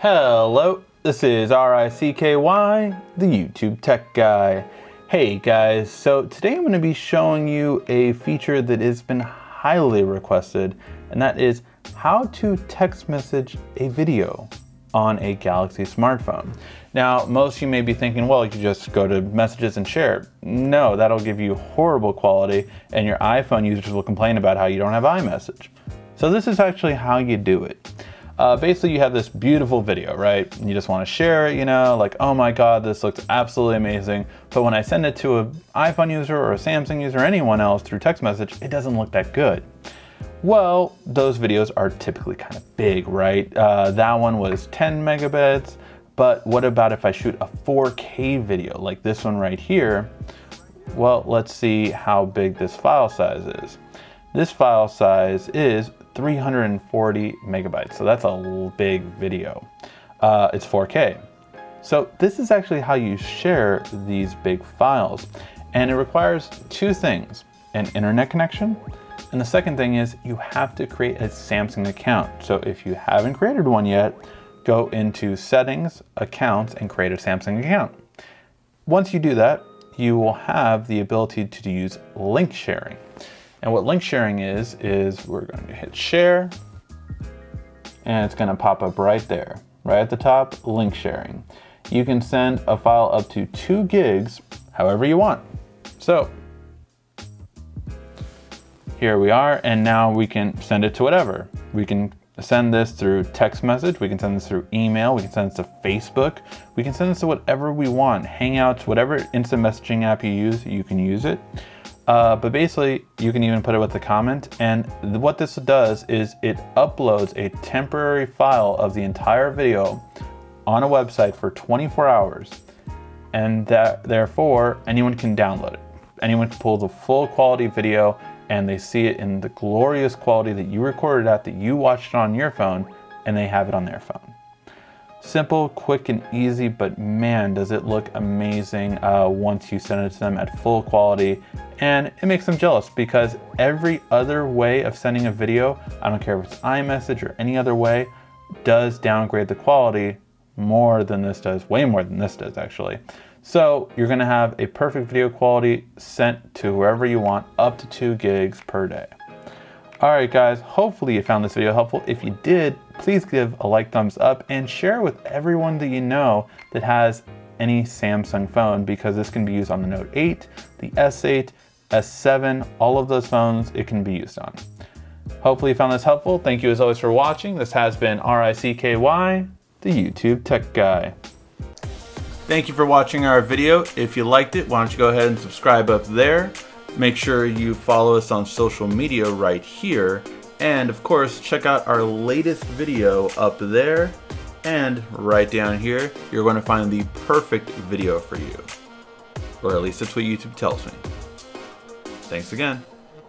Hello, this is R-I-C-K-Y, the YouTube Tech Guy. Hey guys, so today I'm going to be showing you a feature that has been highly requested, and that is how to text message a video on a Galaxy smartphone. Now, most of you may be thinking, well, you just go to messages and share. No, that'll give you horrible quality, and your iPhone users will complain about how you don't have iMessage. So this is actually how you do it. Uh, basically, you have this beautiful video, right? And you just want to share it, you know, like, oh my God, this looks absolutely amazing. But when I send it to an iPhone user or a Samsung user or anyone else through text message, it doesn't look that good. Well, those videos are typically kind of big, right? Uh, that one was 10 megabits, but what about if I shoot a 4K video like this one right here? Well, let's see how big this file size is. This file size is 340 megabytes. So that's a big video. Uh, it's 4K. So this is actually how you share these big files. And it requires two things, an internet connection. And the second thing is you have to create a Samsung account. So if you haven't created one yet, go into settings, accounts, and create a Samsung account. Once you do that, you will have the ability to use link sharing. And what link sharing is, is we're going to hit share and it's going to pop up right there, right at the top, link sharing. You can send a file up to two gigs, however you want. So here we are, and now we can send it to whatever. We can send this through text message, we can send this through email, we can send this to Facebook, we can send this to whatever we want. Hangouts, whatever instant messaging app you use, you can use it. Uh, but basically, you can even put it with a comment. And what this does is it uploads a temporary file of the entire video on a website for 24 hours. And that therefore, anyone can download it. Anyone can pull the full quality video and they see it in the glorious quality that you recorded at, that you watched it on your phone, and they have it on their phone. Simple, quick, and easy, but man, does it look amazing uh, once you send it to them at full quality. And it makes them jealous because every other way of sending a video, I don't care if it's iMessage or any other way, does downgrade the quality more than this does, way more than this does actually. So you're gonna have a perfect video quality sent to wherever you want, up to two gigs per day. All right, guys, hopefully you found this video helpful. If you did, please give a like, thumbs up, and share with everyone that you know that has any Samsung phone because this can be used on the Note 8, the S8, S7, all of those phones it can be used on. Hopefully you found this helpful. Thank you as always for watching. This has been R-I-C-K-Y, the YouTube Tech Guy. Thank you for watching our video. If you liked it, why don't you go ahead and subscribe up there. Make sure you follow us on social media right here. And of course, check out our latest video up there. And right down here, you're going to find the perfect video for you. Or at least that's what YouTube tells me. Thanks again.